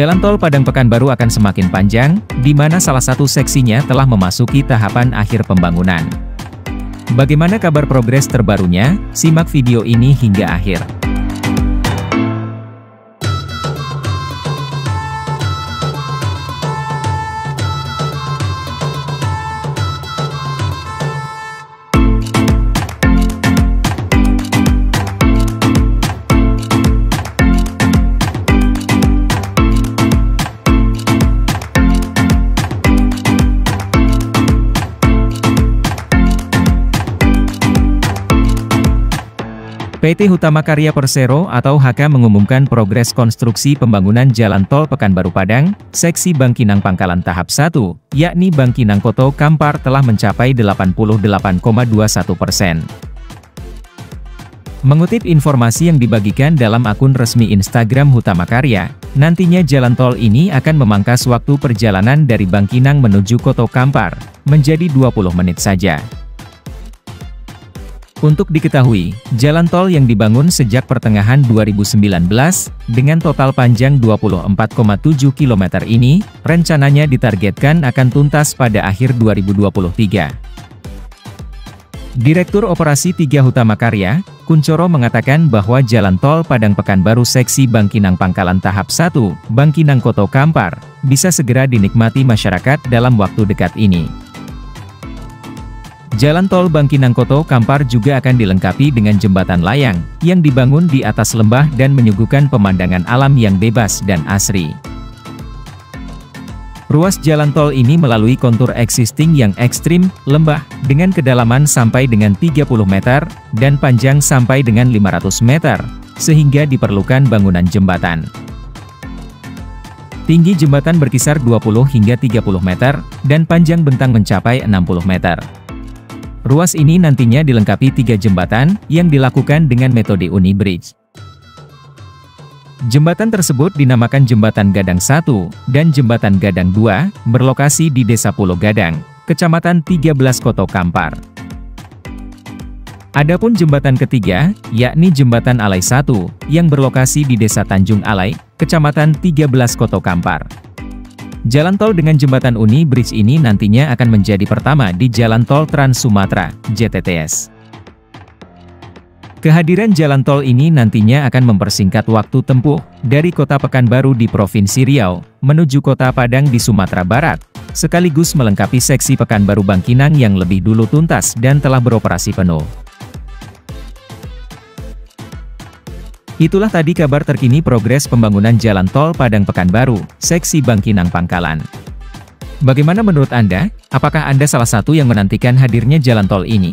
Jalan tol Padang Pekanbaru akan semakin panjang, di mana salah satu seksinya telah memasuki tahapan akhir pembangunan. Bagaimana kabar progres terbarunya? Simak video ini hingga akhir. PT Hutama Karya Persero atau HK mengumumkan progres konstruksi pembangunan Jalan Tol Pekanbaru Padang, seksi Bangkinang Pangkalan tahap 1, yakni Bangkinang Koto Kampar telah mencapai 88,21 persen. Mengutip informasi yang dibagikan dalam akun resmi Instagram Hutama Karya, nantinya jalan tol ini akan memangkas waktu perjalanan dari Bangkinang menuju Koto Kampar, menjadi 20 menit saja. Untuk diketahui, jalan tol yang dibangun sejak pertengahan 2019, dengan total panjang 24,7 km ini, rencananya ditargetkan akan tuntas pada akhir 2023. Direktur Operasi 3 Hutama Karya, Kuncoro mengatakan bahwa jalan tol Padang Pekanbaru seksi Bangkinang Pangkalan tahap 1, Bangkinang Koto Kampar, bisa segera dinikmati masyarakat dalam waktu dekat ini. Jalan tol Bangkinang Koto Kampar juga akan dilengkapi dengan jembatan layang, yang dibangun di atas lembah dan menyuguhkan pemandangan alam yang bebas dan asri. Ruas jalan tol ini melalui kontur existing yang ekstrim, lembah, dengan kedalaman sampai dengan 30 meter, dan panjang sampai dengan 500 meter, sehingga diperlukan bangunan jembatan. Tinggi jembatan berkisar 20 hingga 30 meter, dan panjang bentang mencapai 60 meter. Ruas ini nantinya dilengkapi tiga jembatan, yang dilakukan dengan metode Unibridge. Jembatan tersebut dinamakan Jembatan Gadang 1, dan Jembatan Gadang 2, berlokasi di Desa Pulau Gadang, Kecamatan 13 Koto Kampar. Adapun jembatan ketiga, yakni Jembatan Alai 1, yang berlokasi di Desa Tanjung Alai, Kecamatan 13 Koto Kampar. Jalan tol dengan jembatan Uni Bridge ini nantinya akan menjadi pertama di Jalan Tol Trans Sumatera, JTTS. Kehadiran jalan tol ini nantinya akan mempersingkat waktu tempuh dari kota Pekanbaru di Provinsi Riau menuju kota Padang di Sumatera Barat, sekaligus melengkapi seksi Pekanbaru Bangkinang yang lebih dulu tuntas dan telah beroperasi penuh. Itulah tadi kabar terkini progres pembangunan Jalan Tol Padang Pekanbaru, seksi Bangkinang Pangkalan. Bagaimana menurut Anda? Apakah Anda salah satu yang menantikan hadirnya jalan tol ini?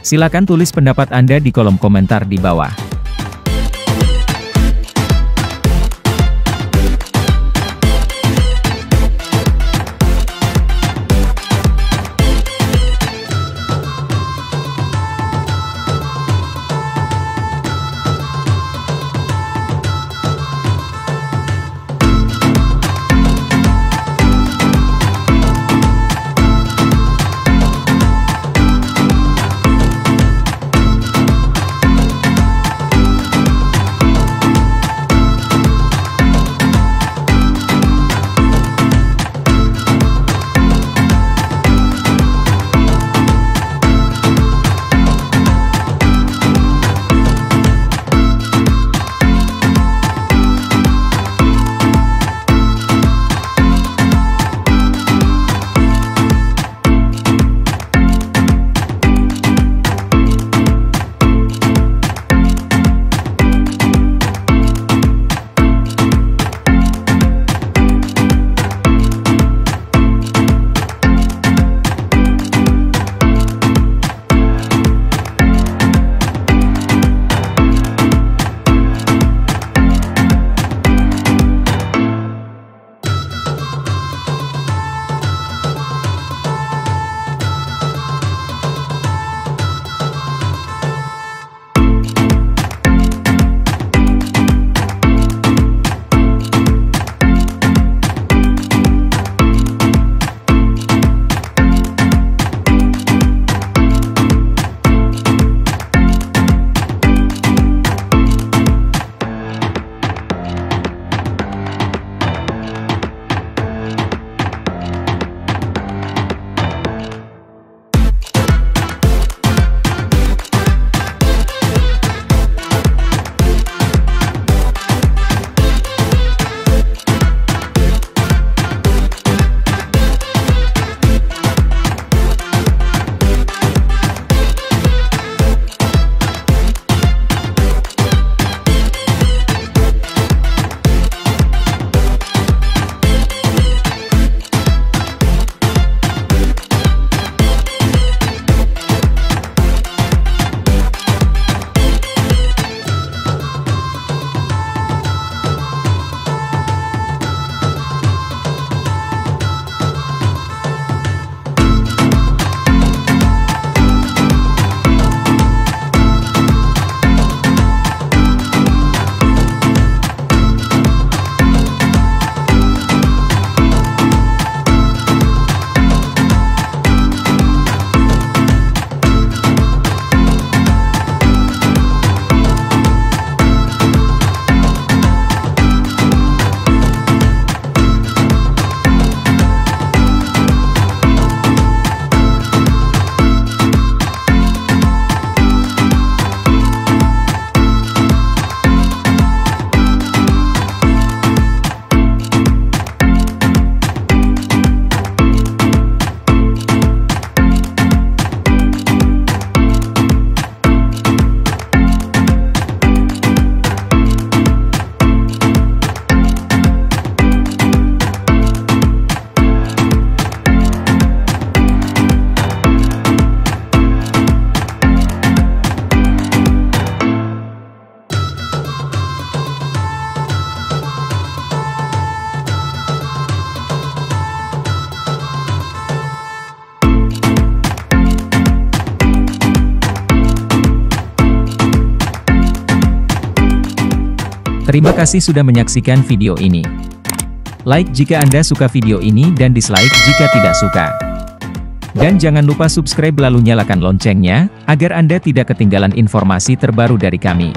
Silakan tulis pendapat Anda di kolom komentar di bawah. Terima kasih sudah menyaksikan video ini. Like jika Anda suka video ini dan dislike jika tidak suka. Dan jangan lupa subscribe lalu nyalakan loncengnya, agar Anda tidak ketinggalan informasi terbaru dari kami.